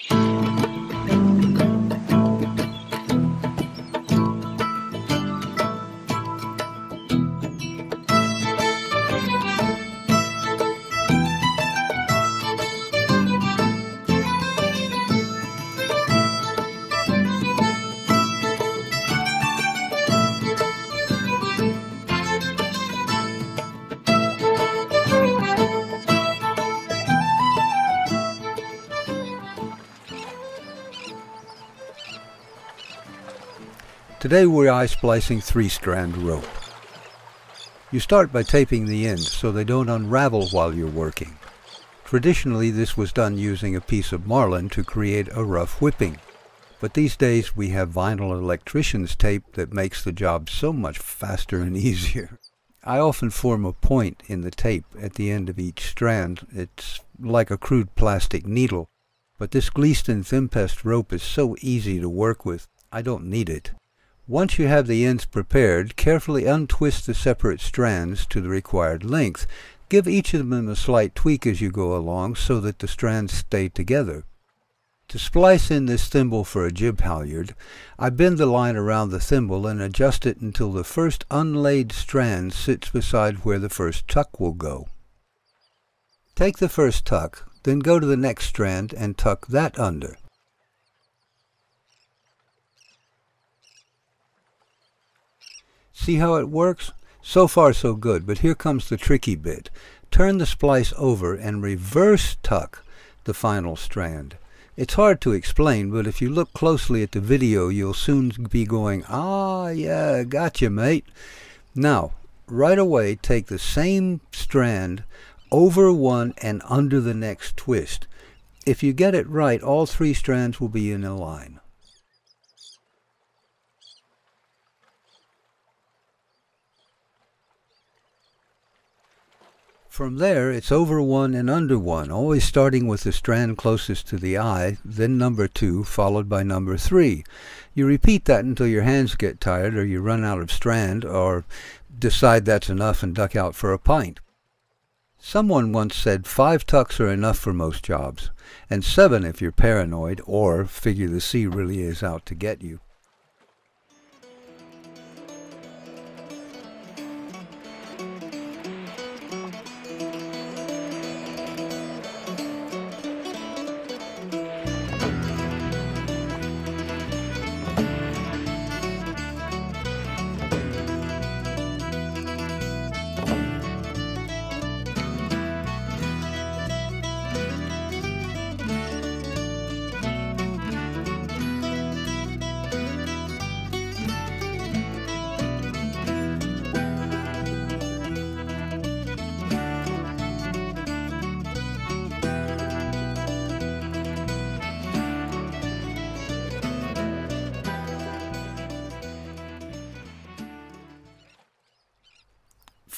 you Today we're eye splicing three-strand rope. You start by taping the ends so they don't unravel while you're working. Traditionally this was done using a piece of marline to create a rough whipping. But these days we have vinyl electrician's tape that makes the job so much faster and easier. I often form a point in the tape at the end of each strand. It's like a crude plastic needle. But this Gleaston Thimpest rope is so easy to work with, I don't need it. Once you have the ends prepared, carefully untwist the separate strands to the required length. Give each of them a slight tweak as you go along so that the strands stay together. To splice in this thimble for a jib halyard, I bend the line around the thimble and adjust it until the first unlaid strand sits beside where the first tuck will go. Take the first tuck, then go to the next strand and tuck that under. See how it works? So far so good, but here comes the tricky bit. Turn the splice over and reverse tuck the final strand. It's hard to explain, but if you look closely at the video, you'll soon be going, ah, yeah, gotcha, mate. Now, right away, take the same strand over one and under the next twist. If you get it right, all three strands will be in a line. From there, it's over one and under one, always starting with the strand closest to the eye, then number two, followed by number three. You repeat that until your hands get tired or you run out of strand or decide that's enough and duck out for a pint. Someone once said five tucks are enough for most jobs, and seven if you're paranoid or figure the sea really is out to get you.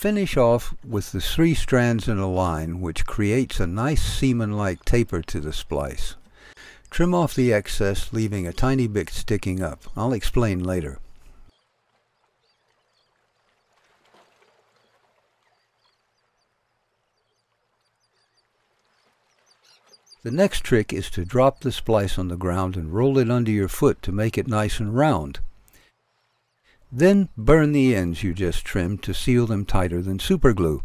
Finish off with the three strands in a line which creates a nice seaman-like taper to the splice. Trim off the excess leaving a tiny bit sticking up. I'll explain later. The next trick is to drop the splice on the ground and roll it under your foot to make it nice and round. Then burn the ends you just trimmed to seal them tighter than superglue.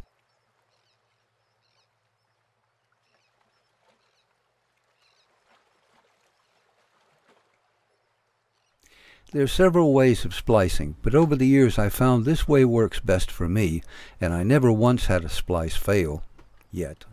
There are several ways of splicing, but over the years I found this way works best for me, and I never once had a splice fail. Yet.